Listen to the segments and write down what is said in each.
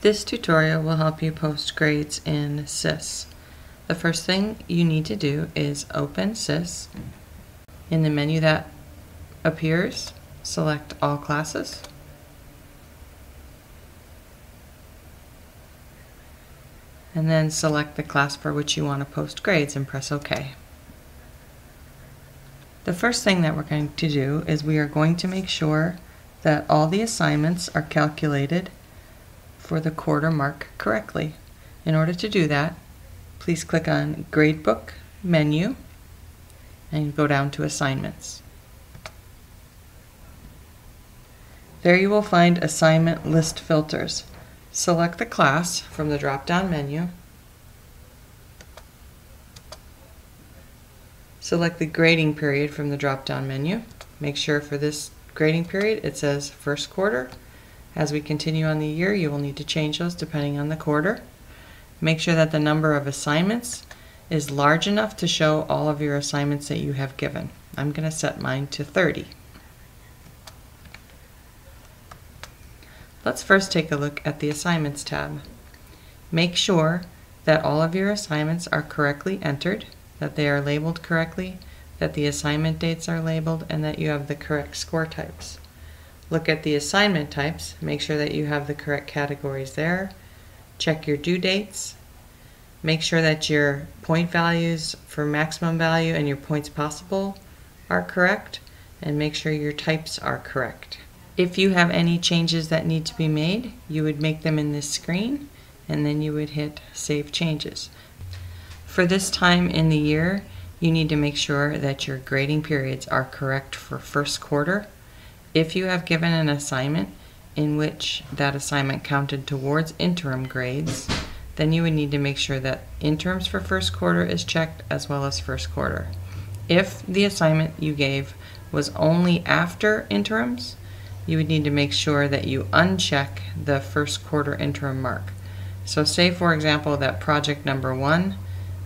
This tutorial will help you post grades in SIS. The first thing you need to do is open SIS. In the menu that appears, select All Classes. And then select the class for which you want to post grades and press OK. The first thing that we're going to do is we are going to make sure that all the assignments are calculated for the quarter mark correctly. In order to do that, please click on Gradebook menu and go down to Assignments. There you will find Assignment List Filters. Select the class from the drop-down menu. Select the grading period from the drop-down menu. Make sure for this grading period it says first quarter. As we continue on the year, you will need to change those depending on the quarter. Make sure that the number of assignments is large enough to show all of your assignments that you have given. I'm going to set mine to 30. Let's first take a look at the Assignments tab. Make sure that all of your assignments are correctly entered, that they are labeled correctly, that the assignment dates are labeled, and that you have the correct score types. Look at the assignment types, make sure that you have the correct categories there. Check your due dates. Make sure that your point values for maximum value and your points possible are correct, and make sure your types are correct. If you have any changes that need to be made, you would make them in this screen, and then you would hit Save Changes. For this time in the year, you need to make sure that your grading periods are correct for first quarter if you have given an assignment in which that assignment counted towards interim grades, then you would need to make sure that interims for first quarter is checked as well as first quarter. If the assignment you gave was only after interims, you would need to make sure that you uncheck the first quarter interim mark. So say for example that project number one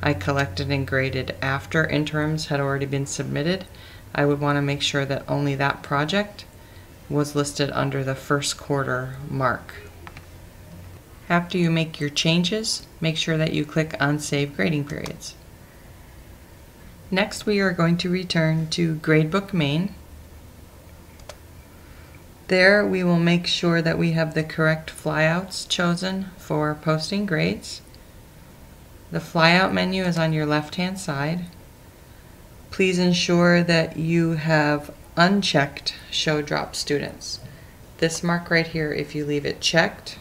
I collected and graded after interims had already been submitted, I would want to make sure that only that project was listed under the first quarter mark. After you make your changes, make sure that you click on Save Grading Periods. Next we are going to return to Gradebook Main. There we will make sure that we have the correct flyouts chosen for posting grades. The flyout menu is on your left hand side. Please ensure that you have unchecked show drop students. This mark right here, if you leave it checked,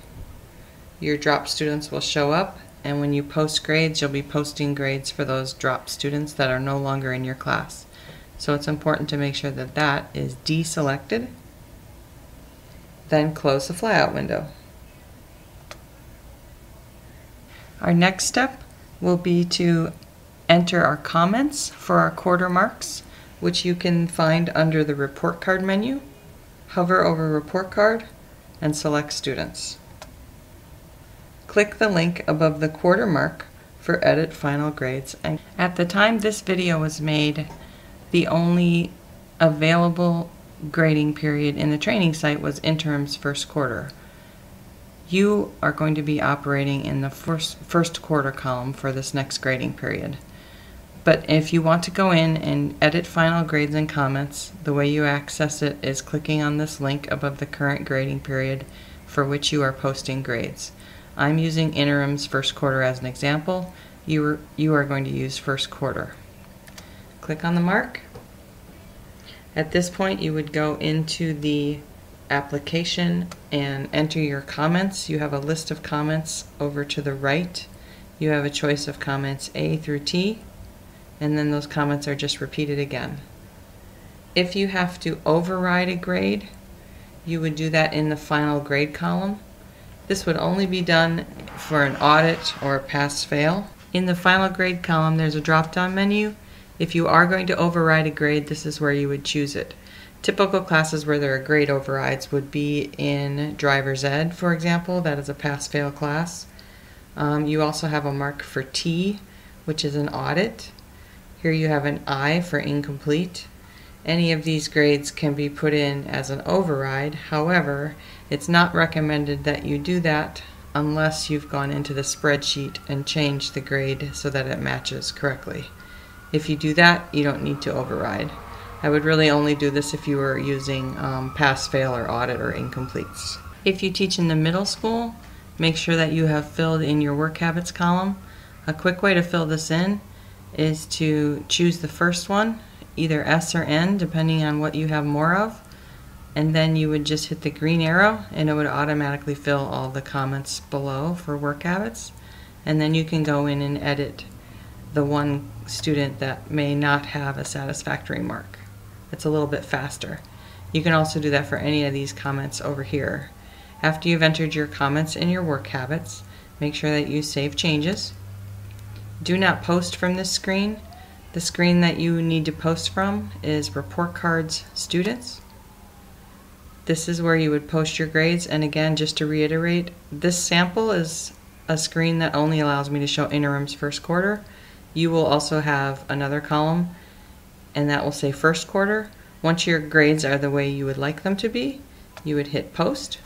your drop students will show up and when you post grades, you'll be posting grades for those drop students that are no longer in your class. So it's important to make sure that that is deselected. Then close the flyout window. Our next step will be to enter our comments for our quarter marks which you can find under the report card menu. Hover over report card and select students. Click the link above the quarter mark for edit final grades. And at the time this video was made, the only available grading period in the training site was interims first quarter. You are going to be operating in the first, first quarter column for this next grading period. But if you want to go in and edit final grades and comments, the way you access it is clicking on this link above the current grading period for which you are posting grades. I'm using interims first quarter as an example. You are, you are going to use first quarter. Click on the mark. At this point you would go into the application and enter your comments. You have a list of comments over to the right. You have a choice of comments A through T and then those comments are just repeated again. If you have to override a grade, you would do that in the final grade column. This would only be done for an audit or a pass-fail. In the final grade column, there's a drop-down menu. If you are going to override a grade, this is where you would choose it. Typical classes where there are grade overrides would be in driver's ed, for example. That is a pass-fail class. Um, you also have a mark for T, which is an audit. Here you have an I for incomplete. Any of these grades can be put in as an override. However, it's not recommended that you do that unless you've gone into the spreadsheet and changed the grade so that it matches correctly. If you do that, you don't need to override. I would really only do this if you were using um, pass, fail, or audit or incompletes. If you teach in the middle school, make sure that you have filled in your work habits column. A quick way to fill this in is to choose the first one, either S or N, depending on what you have more of, and then you would just hit the green arrow and it would automatically fill all the comments below for work habits. And then you can go in and edit the one student that may not have a satisfactory mark. It's a little bit faster. You can also do that for any of these comments over here. After you've entered your comments in your work habits, make sure that you save changes. Do not post from this screen. The screen that you need to post from is report cards students. This is where you would post your grades. And again, just to reiterate, this sample is a screen that only allows me to show interims first quarter. You will also have another column and that will say first quarter. Once your grades are the way you would like them to be, you would hit post.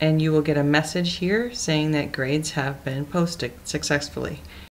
And you will get a message here saying that grades have been posted successfully.